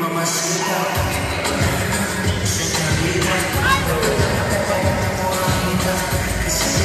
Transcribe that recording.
mamacita, señorita, ese